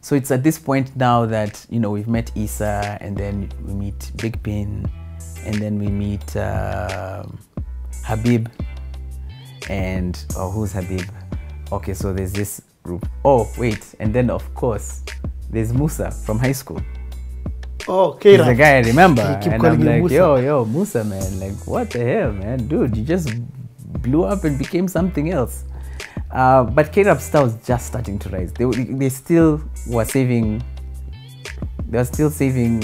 So it's at this point now that you know we've met Issa, and then we meet Big Pin, and then we meet uh, Habib, and oh, who's Habib? Okay, so there's this group. Oh, wait, and then of course there's Musa from high school. Oh, okay. He's the guy I remember, and calling I'm like, Musa. yo, yo, Musa, man, like what the hell, man, dude, you just blew up and became something else. Uh, but K-Rap star was just starting to rise. They, were- they still were saving. They were still saving.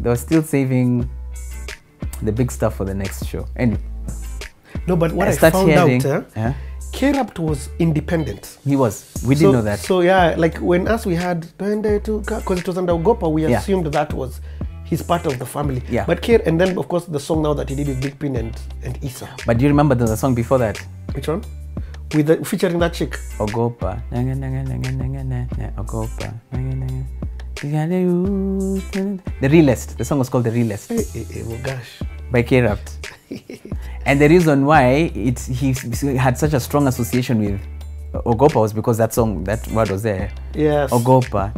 They were still saving the big stuff for the next show. And No, but what I, start found hearing, out, eh? K-Rapt was independent. he was. We didn't know that. So yeah, like when us we had because it was under Ogopa, we Yeah. assumed that was he's part of the family. Yeah. But K and then of course the song now that he did with Big Pin and and Issa. but do you remember there was a song before that? Which one? With the, featuring that chick. Ogopa. Ogopa. The realist. The song was called The Realist oh gosh. by K Rapt. and the reason why it he had such a strong association with Ogopa was because that song, that word was there. Yes. Ogopa.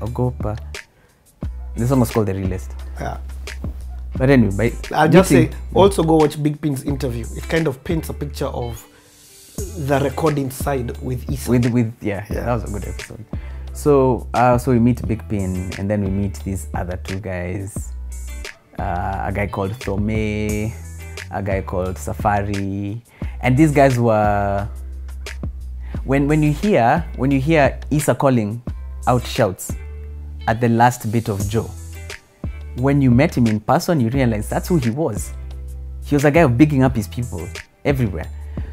Ogopa. The song was called The Realist. Yeah. But anyway, by I'll just say also go watch Big Pin's interview. It kind of paints a picture of the recording side with Issa. with with yeah, Yeah. that was a good episode so uh so we meet big pin and then we meet these other two guys uh, a guy called thome a guy called safari and these guys were when when you hear when you hear isa calling out shouts at the last bit of joe when you met him in person you realize that's who he was he was a guy of bigging up his people everywhere.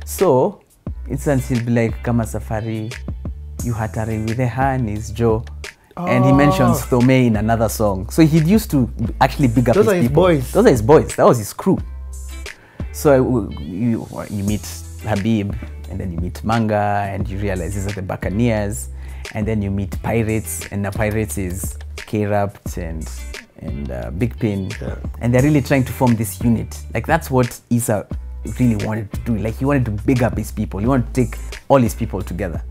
So it's until he'll be like kama safari, you hatari with the hanis Joe. And he mentions ah. Oh. Thome in another song. So he used to actually big up Those his are his people. boys. Those are his boys. That was his crew. So you, you meet Habib, and then you meet Manga, and you realize these are the Buccaneers, and then you meet Pirates, and the Pirates is K-Rapt and and uh, Big Pin, Yeah. and they're really trying to form this unit. Like that's what Isa really wanted to do. Like he wanted to big up his people. He wanted to take all his people together.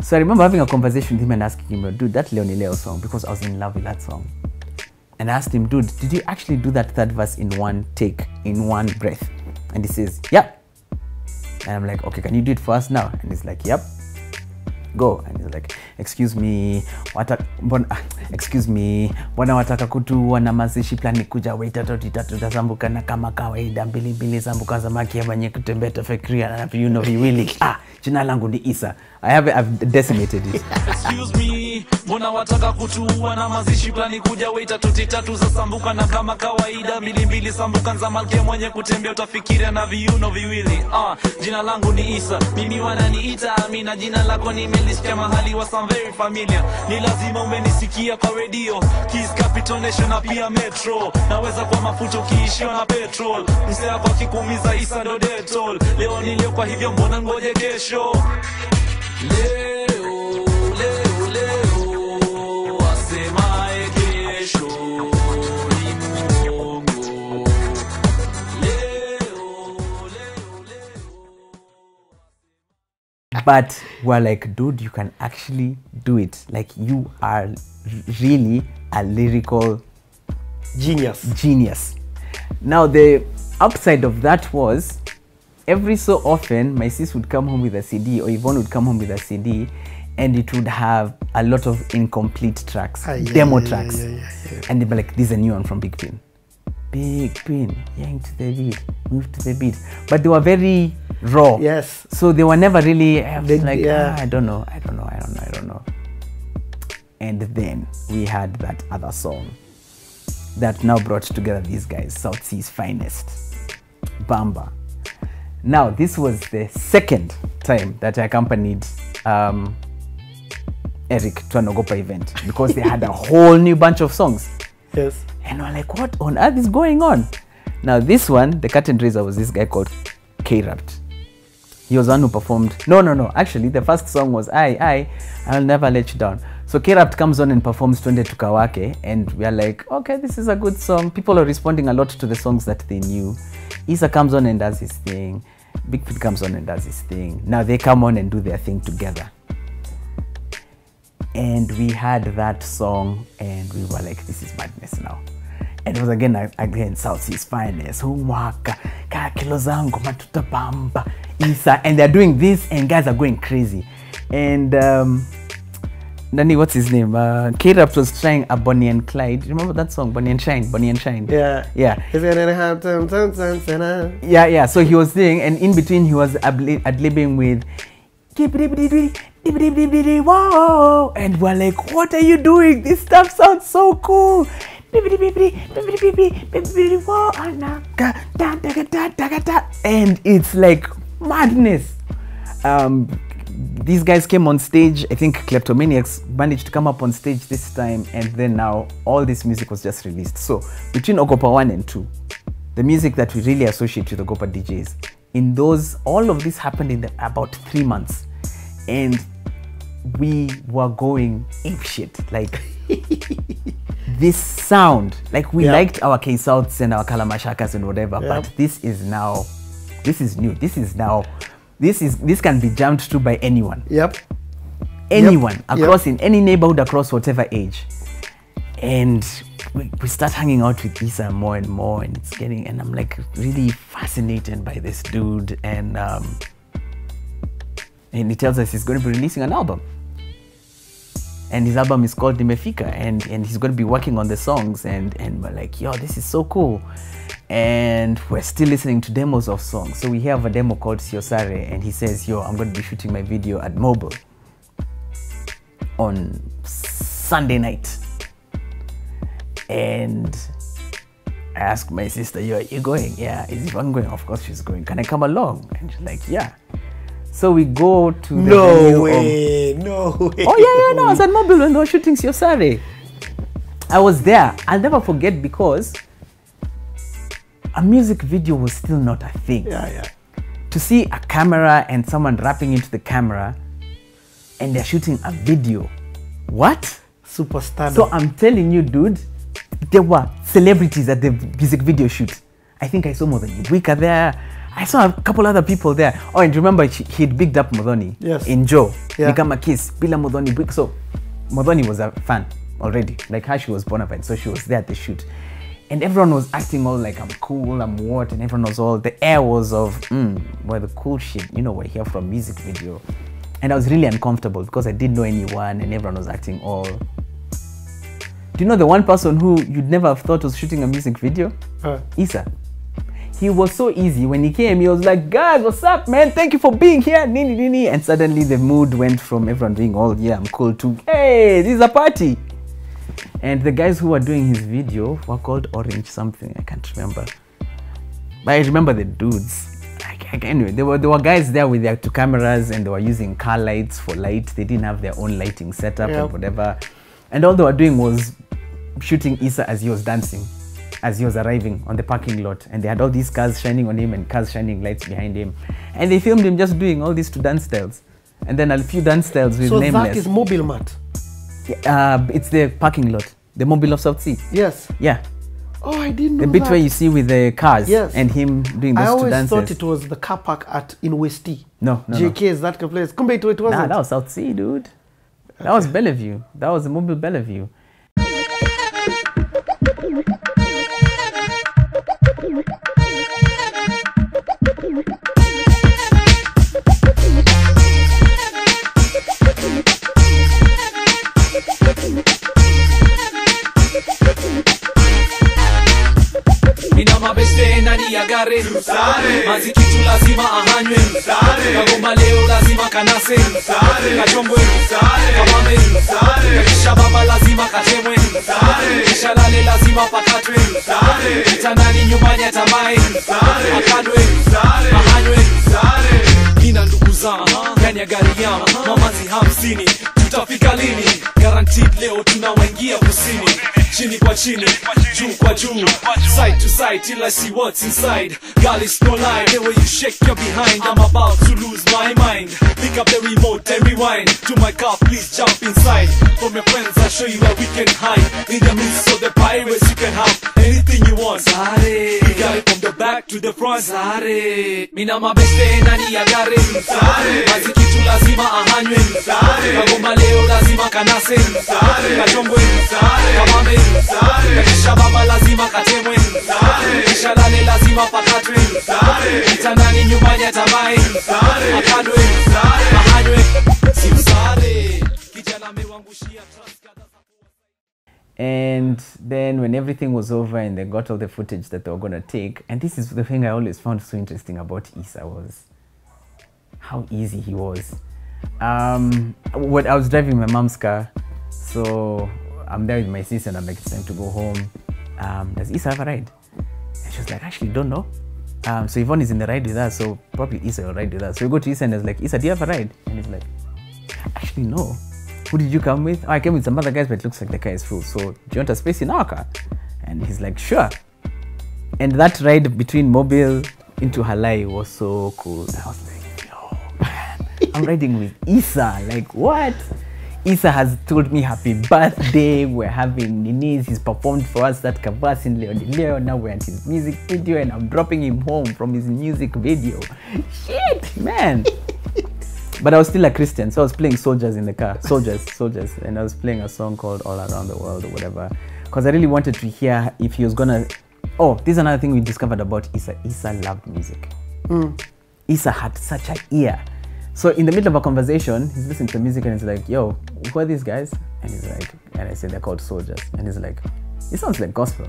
So I remember having a conversation with him and asking him, dude, that Leo Ni Leo song, because I was in love with that song. And I asked him, dude, did you actually do that third verse in one take, in one breath? And he says, yep. And I'm like, okay, can you do it for us now? And he's like, yep. Go. And he's like, excuse me, wata, mbona, excuse me, mbona wataka kutuua na mazishi plani kuja weitatotitatu tazambukana kama kawaida mbilimbili mbili sambuka samaki ya manye kutembea tafikiria na viuno viwili. Ah, jina langu ni Isa. I have, I've decimated it. Excuse me, mbona wataka kutuua na mazishi plani kuja weita tuti tatu za sambuka na kama kawaida mbili mbili sambuka za malkia mwenye kutembea utafikiria na viuno viwili. Uh, jina langu ni Isa mimi wananiita Amina jina lako nimelisikia mahali wa some very familiar ni lazima umenisikia kwa redio Kiss Capital Nation na pia Metro. Naweza kwa mafuta ukiishiwa na petrol. Msea kwa kikumiza Isa ndo detol leo nilio kwa hivyo mbona ngoje kesho? Leo, but we're like dude you can actually do it like you are really a lyrical Genius. genius now the upside of that was every so often my sis would come home with a cd or yvonne would come home with a cd and it would have a lot of incomplete tracks Ah, yeah, demo yeah, tracks yeah. and they'd be like this is a new one from big pin big pin yank to the beat move to the beat but they were very raw. Yes. so they were never really I They- like yeah. "Ah, i don't know i don't know i don't know i don't know. And then we had that other song that now brought together these guys south C's finest bamba. Now this was the second time that i accompanied um, eric to an ogopa event because they had a whole new bunch of songs Yes. and we're like, what on earth is going on? Now, this one, the curtain raiser was this guy called K Rapt. He was one who performed. No, no, no. Actually, the first song was I, I, I'll never let you down. So K Rapt comes on and performs Twende Tukawake, and we are like, okay, this is a good song. People are responding a lot to the songs that they knew. Isa comes on and does his thing. Bigfoot comes on and does his thing. Now they come on and do their thing together. And we had that song and we were like this is madness now and it was again uh, again south C's finest humwaka ka kilo zangu matuta pamba isa and they're doing this and guys are going crazy and um Nani, what's his name? Uh, K-Raps was trying a Bonnie and Clyde. Remember that song, Bonnie and Shine? Bonnie and Shine. Yeah. Yeah. Yeah, yeah. So he was saying, and in between he was adli- ad-libbing with "Dibbidi-dibbidi-dibbidi, whoa, and we're like, what are you doing? This stuff sounds so cool. And it's like madness. Um, these guys came on stage. I think Kleptomaniax managed to come up on stage this time, and then now all this music was just released. So between Ogopa 1 and 2, the music that we really associate with the Ogopa DJs, in those, all of this happened in the, about three months. And we were going ape shit. Like, this sound, like we liked our K Souths and our Kalamashakas and whatever, but this is now, this is new. This is now, this is, this can be jumped to by anyone Yep. anyone Yep. across in any neighborhood across whatever age and we, we start hanging out with Isa more and more and it's getting and I'm like really fascinated by this dude and um and he tells us he's going to be releasing an album and his album is called Nimefika and and he's going to be working on the songs and and we're like yo this is so cool and we're still listening to demos of songs so we have a demo called Siosare and he says yo I'm going to be shooting my video at mobile on Sunday night. And I asked my sister, Yo, are you going? Yeah. Is Yvonne going? Of course she's going. Can I come along? And she's like, Yeah. So we go to No of- way. No way. Oh yeah, yeah, no, I was at Mobile when they were shooting Siosare. I was there. I'll never forget because a music video was still not a thing Yeah, yeah. to see a camera and someone rapping into the camera and they're shooting a video. What? Superstar. So I'm telling you, dude, there were celebrities at the music video shoot. I think I saw more than Wika there. I saw a couple other people there. Oh, and remember, he- he'd bigged up Modoni Yes. in Joe. Yeah. Become a kiss. Bila Modoni. big- So Modoni was a fan already. Like her, she was bona fide. So she was there at the shoot. And everyone was acting all like, I'm cool, I'm what. And everyone was all, the air was of, mm, well, the cool shit. You know, we're here from music video. And I was really uncomfortable because I didn't know anyone and everyone was acting all do you know the one person who you'd never have thought was shooting a music video? Uh, Isa. He was so easy. When he came, he was like, guys, what's up, man? Thank you for being here. Nini, nini. And suddenly the mood went from everyone being all, yeah, I'm cool to, hey, this is a party. And the guys who were doing his video were called Orange something. I can't remember. But I remember the dudes. Like, anyway, there were there were guys there with their two cameras and they were using car lights for light. They didn't have their own lighting setup Yeah. and whatever. And all they were doing was shooting Issa as he was dancing, as he was arriving on the parking lot. And they had all these cars shining on him and cars shining lights behind him. And they filmed him just doing all these two dance styles. And then a few dance styles with so nameless. that is mobile mat. uh, it's the parking lot, the mobile of South C. Yes. Yeah. Oh, I didn't know The bit that. where you see with the cars Yes. and him doing those I two always thought it was the car park at in Westie. No, no, no. JK is that the place. Kumbe it, it Nah, wasn't. that was South C, dude. That was Bellevue. That was the mobile Bellevue. Ya mazikitu lazima ahanywe. Kagoma leo lazima kanase. Kachongwe kamame kisha baba lazima katemwe. Kisha lale lazima pakatwe. Kitandani nyumbani atamae akadwe ahanywe. Ina ndugu zangu ndani ya gari yangu mamazi hamsini. Tutafika lini? Guaranteed leo tunawaingia kusini chini kwa chini juu kwa juu. Side to side till i see what's inside. Girl it's no lie the way you shake your behind. I'm about to lose my mind. Pick up the remote and rewind. To my car please jump inside. For my friends i'll show you where we can hide. In the midst of the pirates you can have anything you want back to the front Sare. mina mabeste ndani ya gari Sare. mazikitu lazima ahanywe sare. Kagomba leo lazima kanase Sare. Kachombo Sare. Kamame Sare. Kakisha baba lazima katemwe Sare. Kisha lale lazima pakatwe Sare. Kitandani nyumbani Sare. Akadwe sare. Mahanywe sare kijana amewangushia trust And then when everything was over and they got all the footage that they were to take, and this is the thing I always found so interesting about Issa was how easy he was. Um, what I was driving my mom's car, so I'm there with my sister and I'm like, it's time to go home. Um, does Issa have a ride? And she was like, actually, don't know. Um, so Yvonne is in the ride with us, so probably Issa will ride with us. So we go to Issa and I was like, Issa, do you have a ride? And he's like, actually, no. Who did you come with? Oh, I came with some other guys, but it looks like the car is full. So do you want a space in our car? And he's like, sure. And that ride between Mobile into Halai was so cool. I was like, yo, man, I'm riding with Isa. Like, what? Isa has told me happy birthday. We're having Nini's. He's performed for us that Kavas in Leo de Leo. Now we're at his music video and I'm dropping him home from his music video. Shit, man. But I was still a Christian, so I was playing soldiers in the car, soldiers, soldiers, and I was playing a song called All Around the World or whatever, because I really wanted to hear if he was gonna. Oh, this is another thing we discovered about Issa. Issa loved music. Issa had such an ear. So in the middle of a conversation, he's listening to music and he's like, "Yo, who are these guys?" And he's like, and I said they're called soldiers, and he's like, "It sounds like gospel."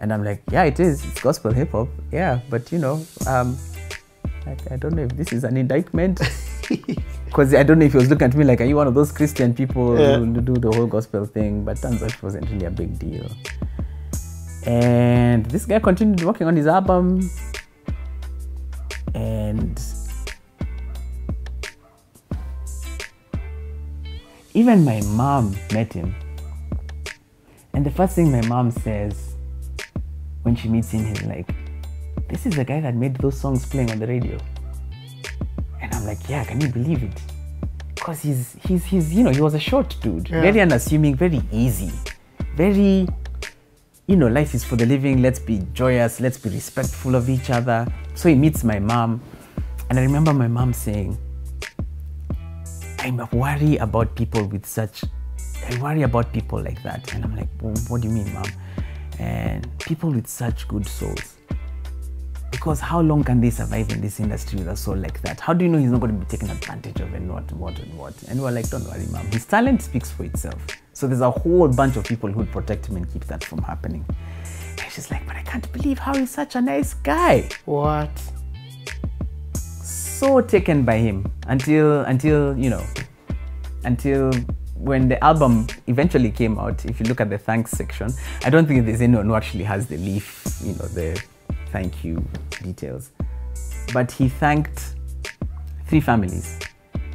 And I'm like, "Yeah, it is. It's gospel hip hop. Yeah, but you know, um, I, I don't know if this is an indictment." Because I don't know if he was looking at me like, are you one of those Christian people Yeah. who do the whole gospel thing? But turns out it wasn't really a big deal. And this guy continued working on his album. And even my mom met him. And the first thing my mom says when she meets him is like, This is the guy that made those songs playing on the radio. I'm like, yeah, can you believe it? Because he's he's he's you know, he was a short dude. Yeah. Very unassuming, very easy. Very you know, life is for the living, let's be joyous, let's be respectful of each other. So he meets my mom, and I remember my mom saying, I'm worried about people with such I worry about people like that. And I'm like, "Well, what do you mean, mom? And people with such good souls because how long can they survive in this industry with a soul like that? How do you know he's not going to be taken advantage of and what, what, and what? And we're like, don't worry, mom. His talent speaks for itself. So there's a whole bunch of people who'd protect him and keep that from happening. And she's like, but I can't believe how he's such a nice guy. What? So taken by him until, until you know, until when the album eventually came out, if you look at the thanks section, I don't think there's anyone who actually has the leaf, you know, the thank you details. But he thanked three families.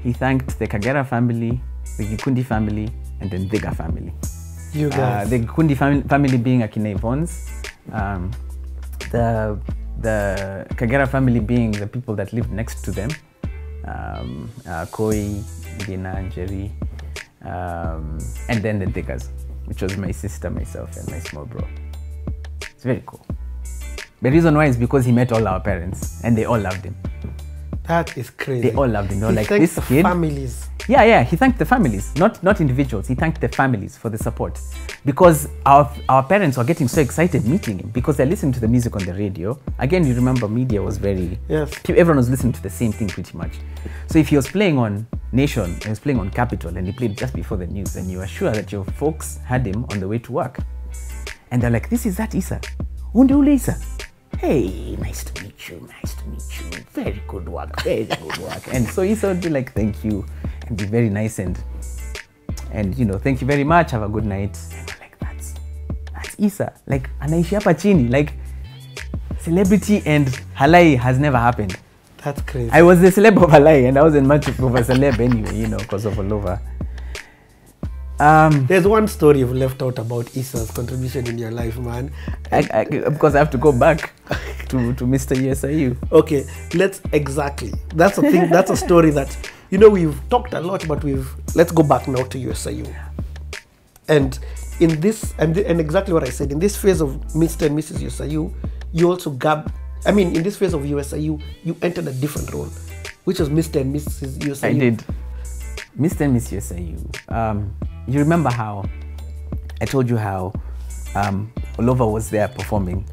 He thanked the Kagera family, the Gikundi family, and the Nthiga family. You Uh, guys. the Gikundi fami- family being Akina Yvonne's, um, the the Kagera family being the people that lived next to them, um, uh, Koi, Dina, Jerry, um, and then the Diggers, which was my sister, myself, and my small bro. It's very cool. The reason why is because he met all our parents, and they all loved him. that is crazy. They all loved him. They were like, "This the kid." families. Yeah, yeah. He thanked the families, not not individuals. He thanked the families for the support, because our our parents were getting so excited meeting him because they're listening to the music on the radio. Again, you remember media was very Yes. Everyone was listening to the same thing pretty much. So if he was playing on Nation, and he was playing on Capital, and he played just before the news, and you were sure that your folks had him on the way to work, and they're like, "This is that Issa, Unde ule Issa." Hey, nice to meet you. Nice to meet you. Very good work. Very good work. And so Issa would be like, "Thank you," and be very nice and and you know, thank you very much. Have a good night. And I'm like, that's that's Issa. Like anaishi hapa chini. Like celebrity and halai has never happened. That's crazy. I was the celeb of halai, and I wasn't much of a celeb anyway, you know, because of Olova. Um, There's one story you've left out about Issa's contribution in your life, man. I, I, because I have to go back to to Mr. USIU. Okay, let's exactly. That's a thing. That's a story that you know we've talked a lot, but we've let's go back now to USIU. And in this, and, th- and exactly what I said, in this phase of Mr. and Mrs. USIU, you also gab. I mean, in this phase of USIU, you entered a different role, which was Mr. and Mrs. USIU. I did. Mr. and Mrs. USIU. Um, you remember how I told you how um, Olova was there performing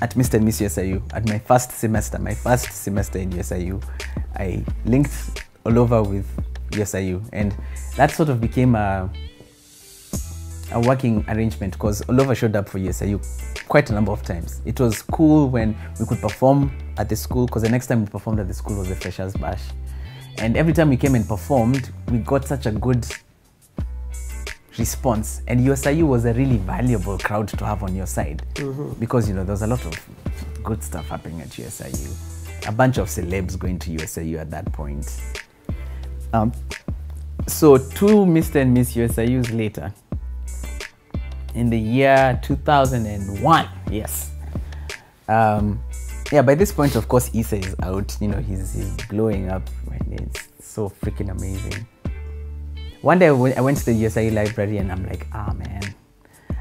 at Mr. and Miss USIU at my first semester, my first semester in USIU. I linked Olova with USIU, and that sort of became a, a working arrangement because Olova showed up for USIU quite a number of times. It was cool when we could perform at the school because the next time we performed at the school was the Freshers Bash. And every time we came and performed, we got such a good response. And USIU was a really valuable crowd to have on your side because you know there was a lot of good stuff happening at USIU. A bunch of celebs going to USIU at that point. Um, so two Mr. and Miss USIUs later, in the year 2001, yes. Um, yeah, by this point, of course, Issa is out. You know, he's, he's blowing up. And it's so freaking amazing. One day I went, to the USIU library and I'm like, ah, man,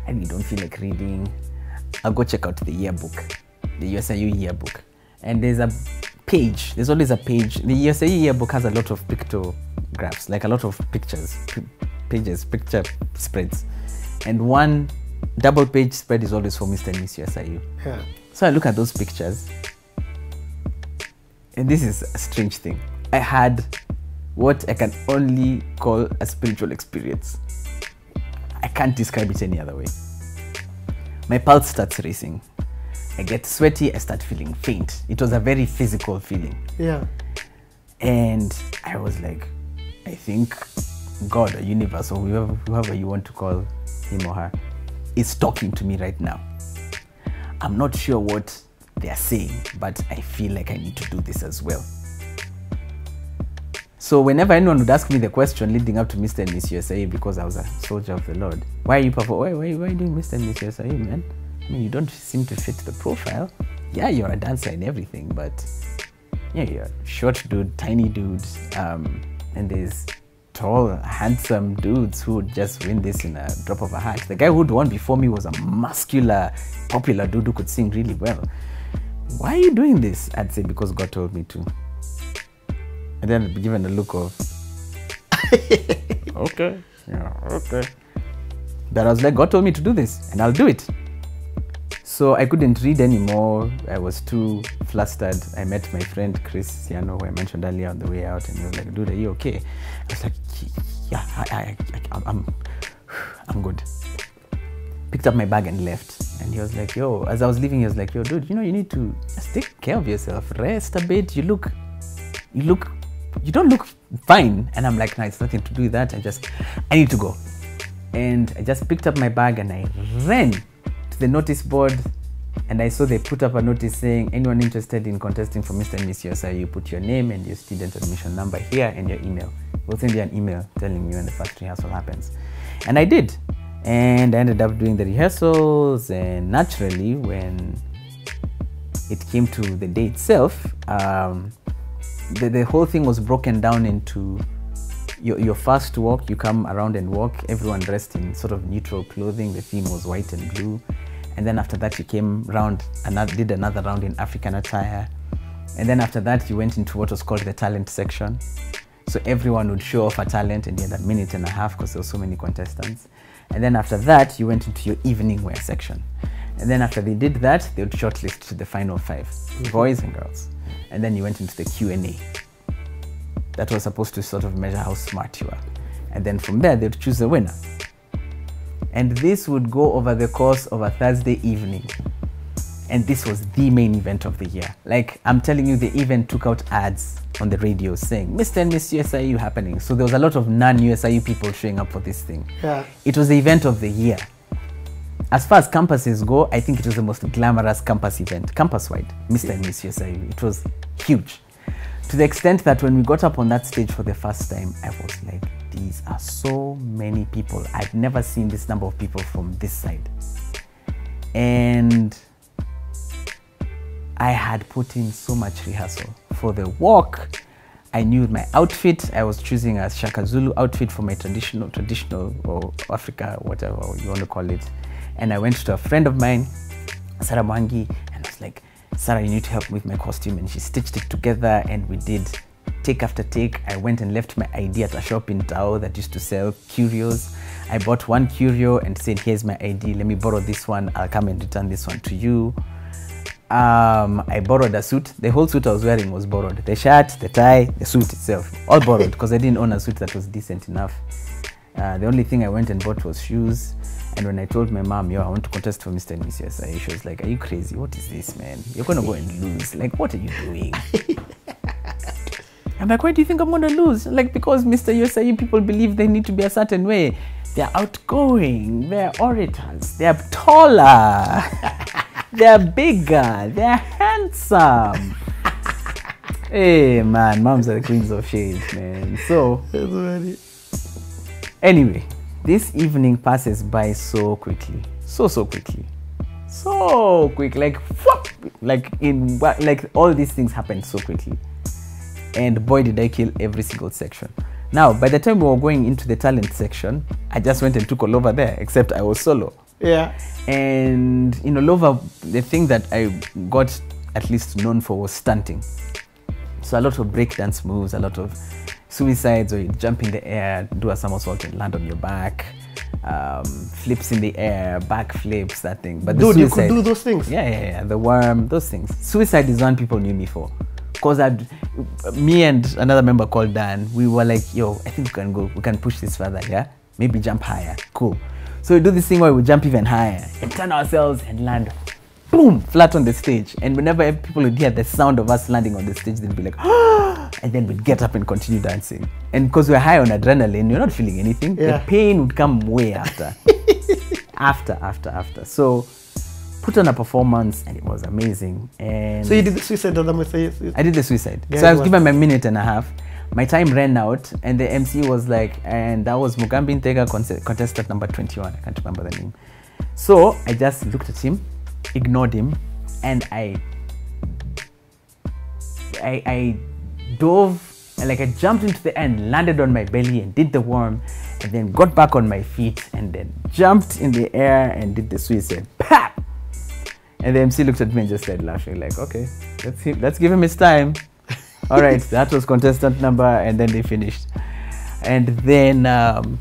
I really don't feel like reading. I'll go check out the yearbook, the USIU yearbook. And there's a page, there's always a page. The USIU yearbook has a lot of pictographs, like a lot of pictures, pages, picture spreads. And one double page spread is always for Mr. and Miss USIU. Yeah. So I look at those pictures, and this is a strange thing. I had what I can only call a spiritual experience. I can't describe it any other way. My pulse starts racing. I get sweaty, I start feeling faint. It was a very physical feeling. Yeah. And I was like, I think God or universe or whoever, whoever you want to call him or her is talking to me right now. I'm not sure what they're saying, but I feel like I need to do this as well. So whenever anyone would ask me the question leading up to Mr. and Miss USIU, because I was a soldier of the Lord, why are you perform- why, why, why are you doing Mr. and Miss USIU, man? I mean, you don't seem to fit the profile. Yeah, you're a dancer and everything, but yeah, you're short dude, tiny dude, um, and there's tall, handsome dudes who would just win this in a drop of a hat. The guy who'd won before me was a muscular, popular dude who could sing really well. Why are you doing this? I'd say because God told me to. And then given a look of, okay, yeah, okay. But I was like, God told me to do this, and I'll do it. So I couldn't read anymore. I was too flustered. I met my friend Chris Ciano, who I mentioned earlier on the way out, and he was like, "Dude, are you okay?" I was like, "Yeah, I, I, I, I'm, I'm good." Picked up my bag and left. And he was like, "Yo," as I was leaving, he was like, "Yo, dude, you know, you need to just take care of yourself. Rest a bit. You look, you look, you don't look fine." And I'm like, "No, it's nothing to do with that. I just, I need to go." And I just picked up my bag and I ran to the notice board and I saw they put up a notice saying anyone interested in contesting for Mr. and Miss USIU, you put your name and your student admission number here and your email. We'll send you an email telling you when the first rehearsal happens. And I did. And I ended up doing the rehearsals and naturally when it came to the day itself, um, the, the whole thing was broken down into your, your first walk, you come around and walk, everyone dressed in sort of neutral clothing. The theme was white and blue. And then after that, you came round and did another round in African attire. And then after that, you went into what was called the talent section. So everyone would show off a talent and you had a minute and a half because there were so many contestants. And then after that, you went into your evening wear section. And then after they did that, they would shortlist to the final 5 mm-hmm. boys and girls. And then you went into the Q&A that was supposed to sort of measure how smart you are. And then from there, they'd choose a winner. And this would go over the course of a Thursday evening. And this was the main event of the year. Like, I'm telling you, they even took out ads on the radio saying, Mr. and Miss USIU happening. So there was a lot of non USIU people showing up for this thing. Yeah. It was the event of the year. As far as campuses go, I think it was the most glamorous campus event, campus wide, Mr. and Miss USIU. It was huge to the extent that when we got up on that stage for the first time, I was like, these are so many people. I've never seen this number of people from this side. And I had put in so much rehearsal. For the walk, I knew my outfit. I was choosing a Shaka Zulu outfit for my traditional, traditional or Africa, whatever you want to call it. And I went to a friend of mine, Sarah Mwangi, and I was like, Sarah, you need to help me with my costume. And she stitched it together and we did take after take. I went and left my ID at a shop in Tao that used to sell curios. I bought one curio and said, Here's my ID. Let me borrow this one. I'll come and return this one to you. Um, I borrowed a suit. The whole suit I was wearing was borrowed. The shirt, the tie, the suit itself, all borrowed because I didn't own a suit that was decent enough. Uh, the only thing I went and bought was shoes. And when I told my mom, yo, I want to contest for Mr. and Miss USA, she was like, Are you crazy? What is this, man? You're going to go and lose. Like, what are you doing? I'm like, why do you think I'm going to lose? Like, because Mr. USA people believe they need to be a certain way. They're outgoing, they're orators, they're taller, they're bigger, they're handsome. hey, man, moms are the queens of shade, man. So. Anyway, this evening passes by so quickly. So so quickly. So quick. Like whoop, like in like all these things happened so quickly. And boy did I kill every single section. Now, by the time we were going into the talent section, I just went and took Olova there, except I was solo. Yeah. And in Olova, the thing that I got at least known for was stunting. So a lot of breakdance moves, a lot of suicides where you jump in the air, do a somersault and land on your back, um, flips in the air, back flips, that thing. But Dude, you could do those things. Yeah, yeah, yeah. The worm, those things. Suicide is one people knew me for. Cause I'd, me and another member called Dan, we were like, yo, I think we can go, we can push this further, yeah? Maybe jump higher. Cool. So we do this thing where we jump even higher and turn ourselves and land, boom, flat on the stage. And whenever people would hear the sound of us landing on the stage, they'd be like, and then we'd get up and continue dancing. And because we're high on adrenaline, you're not feeling anything. Yeah. The pain would come way after. after, after, after. So put on a performance and it was amazing. And So you did the suicide on them with the I did the suicide. Yeah, so I was was- given my minute and a half. My time ran out, and the MC was like, and that was Mugambi Nthiga conce- contestant number 21. I can't remember the name. So I just looked at him, ignored him, and I, I, I dove, and like I jumped into the end, landed on my belly, and did the worm, and then got back on my feet, and then jumped in the air and did the suicide. Pap! And the MC looked at me and just said, laughing, like, okay, let's, him, let's give him his time. All right, that was contestant number, and then they finished. And then um,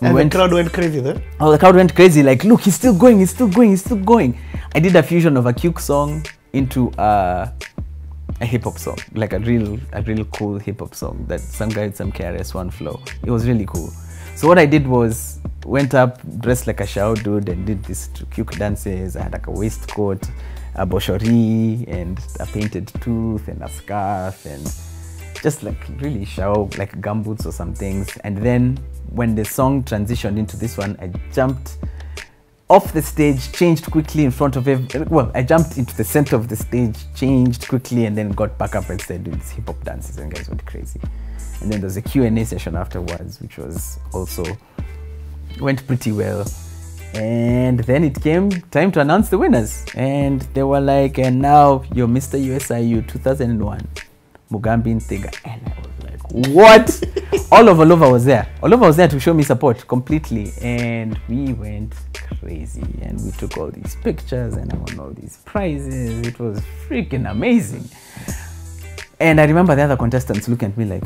we and went. the crowd went crazy then. Oh, the crowd went crazy. Like, look, he's still going, he's still going, he's still going. I did a fusion of a Cuke song into uh, a hip hop song, like a real, a real cool hip hop song that some guy with some KRS One flow. It was really cool. So what I did was went up dressed like a show dude and did these Cuke dances. I had like a waistcoat, a boshori, and a painted tooth and a scarf and just like really show like gumboots or some things and then when the song transitioned into this one i jumped off the stage changed quickly in front of ev- well i jumped into the center of the stage changed quickly and then got back up and started doing these hip-hop dances and guys went crazy. And then there was a q&a session afterwards which was also went pretty well. And then it came time to announce the winners. And they were like and now you're mr usiu 2001 mugambi nthiga and i what? All of olova was there. Olova was there to show me support completely. And we went crazy and we took all these pictures and i won all these prizes. It was freaking amazing. And i remember the other contestants looking at me like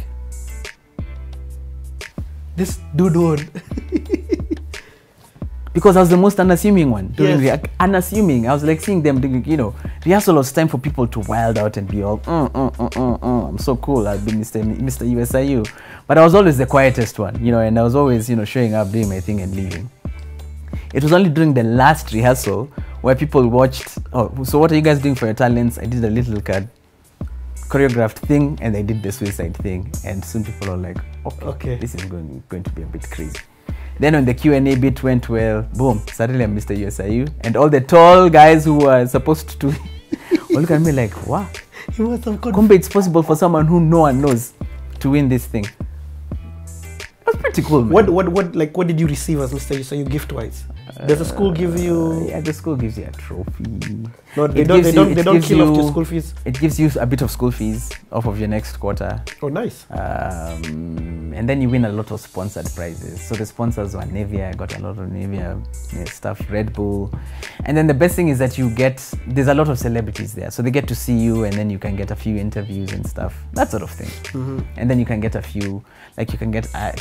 This dude won. because I was the most unassuming one during Yes. rea- unassuming. I was like seeing them doing, you know, rehearsal was time for people to wild out and be all, mm, mm, mm, I'm so cool. I've been Mr. M- Mr. USIU, but I was always the quietest one, you know, and I was always, you know, showing up, doing my thing, and leaving. It was only during the last rehearsal where people watched. Oh, so what are you guys doing for your talents? I did a little card choreographed thing, and I did the suicide thing, and soon people are like, okay, Okay. this is going going to be a bit crazy. Then on the Q and A bit went well, boom, suddenly I'm Mr. USIU, and all the tall guys who were supposed to look at me like, wow, it was so good. Kumbe it's possible for someone who no one knows to win this thing. Was pretty cool, man. What what what like what did you receive as Mr. USIU gift wise? Does the school give you? yeah, the school gives you a trophy. No, they It don't. They you- don't. They don't kill off your you- school fees. It gives you a bit of school fees off of your next quarter. Oh, nice. Um, and then you win a lot of sponsored prizes. So the sponsors were Nivea, I got a lot of Nivea yeah, stuff, Red Bull. And then the best thing is that you get, there's a lot of celebrities there. So they get to see you and then you can get a few interviews and stuff, that sort of thing. Mm-hmm. And then you can get a few, like you can get uh,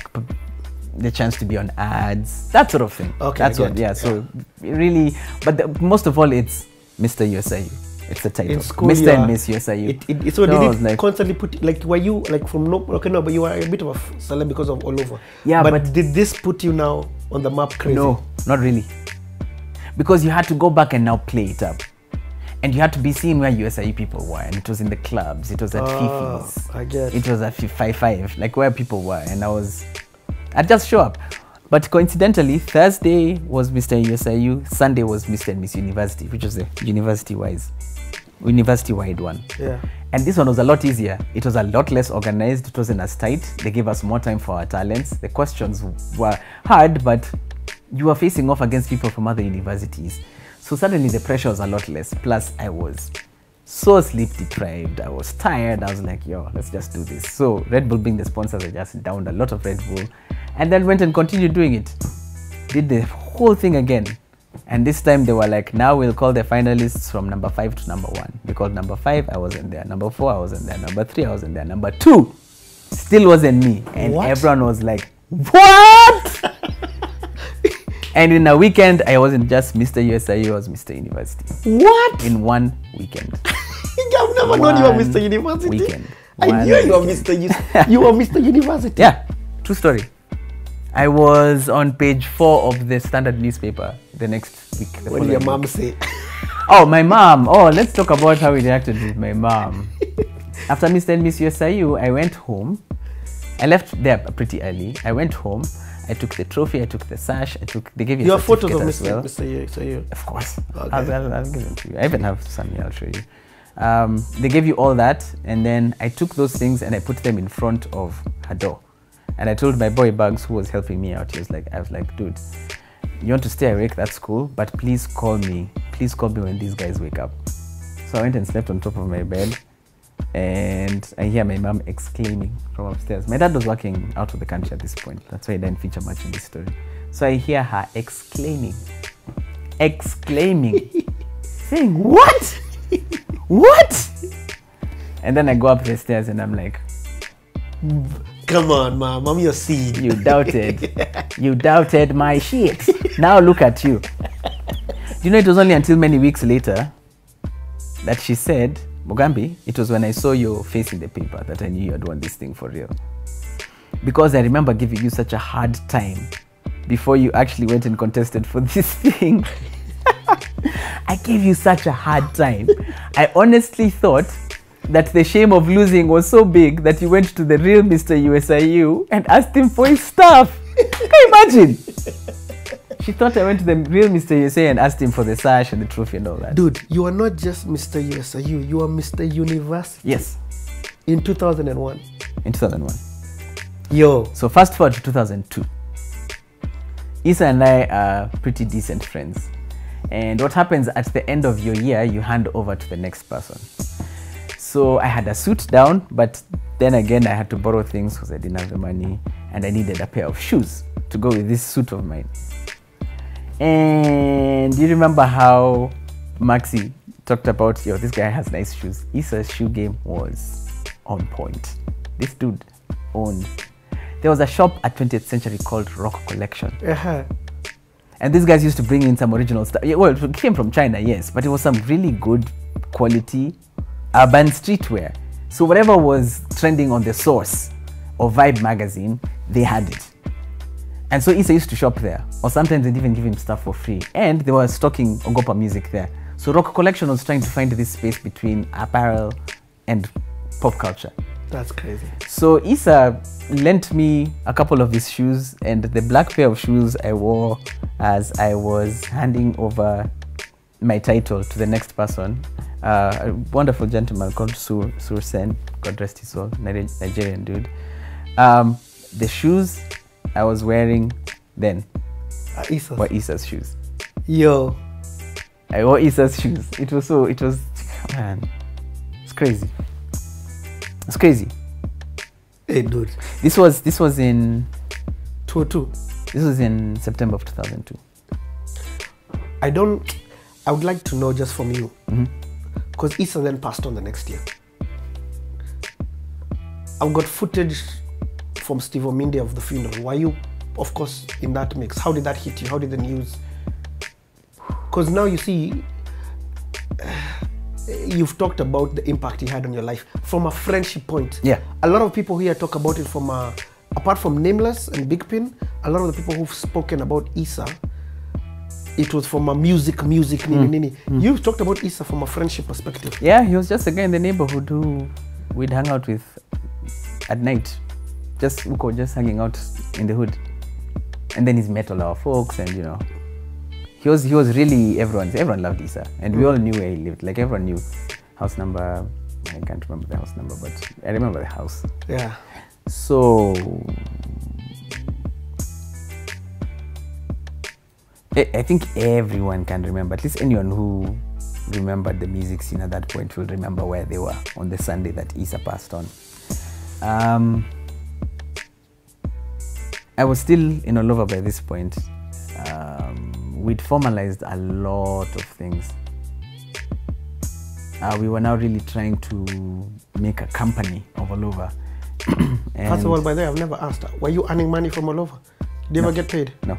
the chance to be on ads, that sort of thing. Okay, That's what, it, yeah. So really, but the, most of all, it's Mr. USIU. It's the title. In school, Mr. and Miss USIU. It, it, it, so So did it like- constantly put like were you like from no okay no but you were a bit of a celeb because of Olova Yeah, but, but- did this put you now on the map crazy No, not really. Because you had to go back and now play it up. And you had to be seen where USIU people were. And it was in the clubs, it was at Ah, Fifi's. I get. It was at 5 like where people were. And I was, I'd just show up. But coincidentally, Thursday was Mr. USIU, Sunday was Mr. and Miss University, which was the university wise, university wide one. yeah And this one was a lot easier. It was a lot less organized. It wasn't as tight. They gave us more time for our talents. The questions were hard, but you were facing off against people from other universities. So suddenly the pressure was a lot less. Plus, I was so sleep deprived. I was tired. I was like, yo, let's just do this. So Red Bull being the sponsors, I just downed a lot of Red Bull and then went and continued doing it. Did the whole thing again. And this time they were like, now we'll call the finalists from number five to number one. They called number five, I wasn't there. Number four, I wasn't there. Number three, I wasn't there. Number two, still wasn't me. And What? everyone was like, what? and in a weekend, I wasn't just Mr. USIU, I was Mr. University. what In one weekend. I've never known you were Mr. University weekend. I One knew you were. Mr. U- you were Mr. University Yeah, true story. I was on page four of the standard newspaper the next week. the what did your mom week. say Oh, my mom. Oh, let's talk about how we reacted with my mom. After Mr. and Miss USIU, I went home. I left there pretty early. I went home. I took the trophy. I took the sash. I took. They gave you. you have photos of Mr. well. Mr. You Of course. Okay. I'll, I'll, I'll give them to you. I even have some. I'll show you. Um, they gave you all that, and then I took those things and I put them in front of her door. And I told my boy Bugs, who was helping me out, he was like, I was like, dude, you want to stay awake? That's cool, but please call me. Please call me when these guys wake up. So I went and slept on top of my bed, and I hear my mom exclaiming from upstairs. My dad was working out of the country at this point. That's why he didn't feature much in this story. So I hear her exclaiming, exclaiming, saying, What? What? And then I go up the stairs and I'm like, come on mom I'm your seed You doubted. You doubted my shit. Now look at you. Do you know, it was only until many weeks later that she said, Mugambi, it was when I saw your face in the paper that I knew you had won this thing for real. Because I remember giving you such a hard time before you actually went and contested for this thing. I gave you such a hard time. I honestly thought that the shame of losing was so big that you went to the real Mr. USIU and asked him for his stuff. Can you imagine? She thought I went to the real Mr. USIU and asked him for the sash and the trophy and all that. dude you are not just Mr. USIU you are Mr. University Yes, in 2001 in 2001. yo So fast forward to 2002. Issa and I are pretty decent friends. And what happens at the end of your year, you hand over to the next person. So I had a suit down, but then again, I had to borrow things because I didn't have the money and I needed a pair of shoes to go with this suit of mine. And you remember how Maxi talked about, yo, this guy has nice shoes. Issa's shoe game was on point. This dude owned. There was a shop at 20th Century called Rock Collection. uh-huh. And these guys used to bring in some original stuff. Yeah, well, it came from China, yes, but it was some really good quality urban streetwear. So whatever was trending on the source or Vibe magazine, they had it. And so Issa used to shop there, or sometimes they'd even give him stuff for free. And they were stocking Ogopa music there. So Rock Collection was trying to find this space between apparel and pop culture. That's crazy So Isa lent me a couple of his shoes, and the black pair of shoes I wore as I was handing over my title to the next person. Uh, a wonderful gentleman called Sur, Sur Sen, God rest his soul, Nigerian dude. Um, the shoes I was wearing then Uh, were Issa's shoes. Yo. I wore Issa's shoes. It was so. It was man. It's crazy. It's crazy. Hey, dude. This was this was in 202. this was in September of 2002. I don't. I would like to know just from you. Mm-hmm. Because Issa then passed on the next year. I've got footage from Steve Omindi of the funeral. Were you, of course, in that mix? How did that hit you? How did the news? Because now you see, you've talked about the impact he had on your life from a friendship point. Yeah. A lot of people here talk about it from a, apart from Nameless and Big Pin, a lot of the people who've spoken about Issa, it was from a music, music, nini, mm. nini. Mm. You've talked about Issa from a friendship perspective. Yeah, he was just a guy in the neighborhood who we'd hang out with at night. Just Uko, just hanging out in the hood. And then he's met all our folks and you know. He was he was really everyone's everyone loved Issa. And we all knew where he lived. Like everyone knew house number I can't remember the house number, but I remember the house. Yeah. So I, I think everyone can remember, at least anyone who remembered the music scene at that point will remember where they were on the Sunday that Issa passed on. Um, I was still in Olova by this point. Um, we'd formalized a lot of things. Uh, we were now really trying to make a company of Olova. First of all, by the way, I've never asked. Were you earning money from Olova? Did you ever get paid? no,